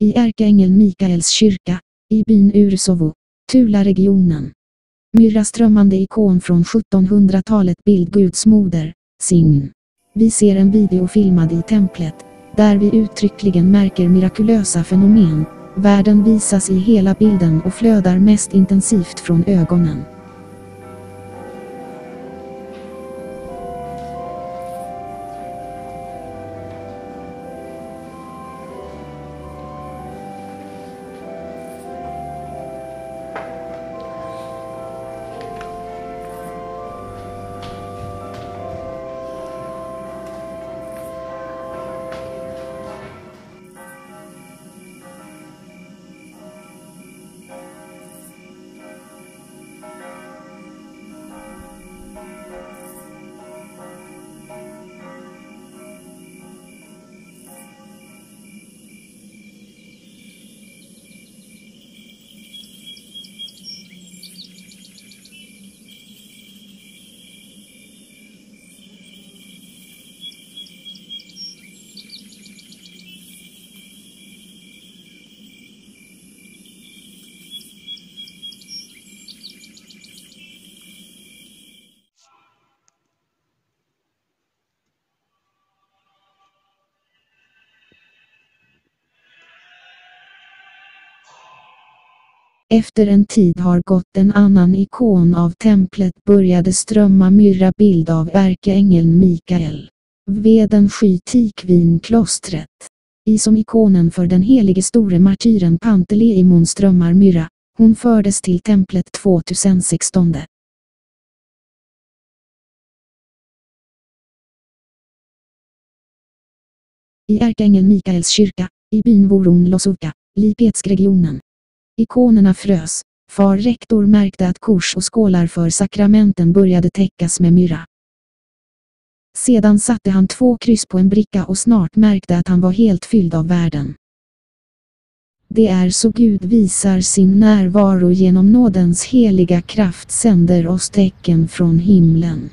i ärkeängeln Mikaels kyrka, i byn Ursovo, Tula-regionen. Myrra strömmande ikon från 1700-talet bild Guds moder, Sign. Vi ser en video filmad i templet, där vi uttryckligen märker mirakulösa fenomen. Världen visas i hela bilden och flödar mest intensivt från ögonen. Efter en tid har gått en annan ikon av templet började strömma myrra bild av ärkeängeln Mikael. Veden sky tikvinklostret. I som ikonen för den helige store martyren Panteleimon strömmar myrra. Hon fördes till templet 2016. I ärkeängeln Mikaels kyrka, i byn Voron Losovka, Lipetskregionen. Ikonerna frös. Far rektor märkte att kors och skålar för sakramenten började täckas med myra. Sedan satte han två kryss på en bricka och snart märkte att han var helt fylld av världen. Det är så Gud visar sin närvaro genom nådens heliga kraft sänder oss tecken från himlen.